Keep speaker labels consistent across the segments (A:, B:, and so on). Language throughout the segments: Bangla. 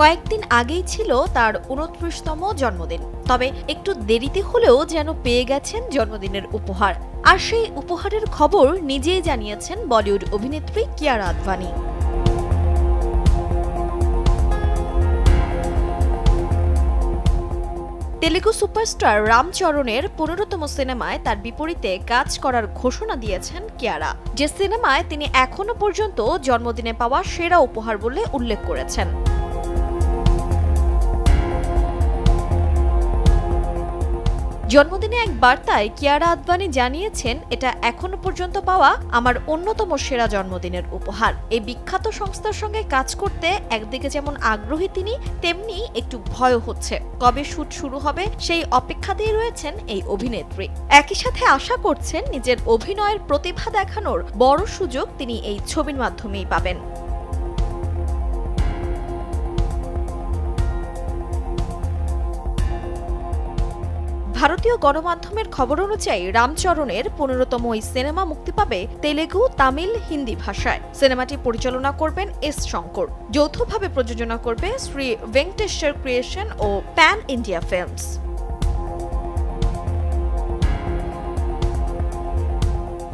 A: কয়েকদিন আগেই ছিল তার উনত্রিশতম জন্মদিন। তবে একটু দেরিতে হলেও যেন পেয়ে গেছেন জন্মদিনের উপহার। আর সেই উপহারের খবর নিজেই জানিয়েছেন বলিউড অভিনেত্রী কিয়ারা আদভানি। তেলেগু সুপারস্টার রামচরণের পনেরোতম সিনেমায় তার বিপরীতে কাজ করার ঘোষণা দিয়েছেন কিয়ারা। যে সিনেমায় তিনি এখনও পর্যন্ত জন্মদিনে পাওয়া সেরা উপহার বলে উল্লেখ করেছেন। জন্মদিনে এক বার্তায় কিয়ারা আদবানি জানিয়েছেন, এটা এখনও পর্যন্ত পাওয়া আমার অন্যতম সেরা জন্মদিনের উপহার। এই বিখ্যাত সংস্থার সঙ্গে কাজ করতে একদিকে যেমন আগ্রহী তিনি, তেমনি একটু ভয় হচ্ছে। কবে শুট শুরু হবে সেই অপেক্ষাতেই রয়েছেন এই অভিনেত্রী। একই সাথে আশা করছেন নিজের অভিনয়ের প্রতিভা দেখানোর বড় সুযোগ তিনি এই ছবির মাধ্যমেই পাবেন। ভারতীয় গণমাধ্যমের খবর অনুযায়ী রামচরণের পনেরোতম ওই সিনেমা মুক্তি পাবে তেলেগু, তামিল, হিন্দি ভাষায়। সিনেমাটি পরিচালনা করবেন এস শঙ্কর। যৌথভাবে প্রযোজনা করবে শ্রী ভেঙ্কটেশ্বর ক্রিয়েশন ও pan India films.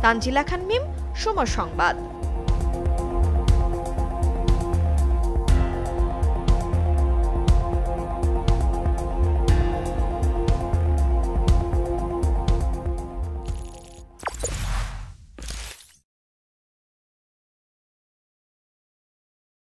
A: Tanjila Khan Mim Somoy Sangbad.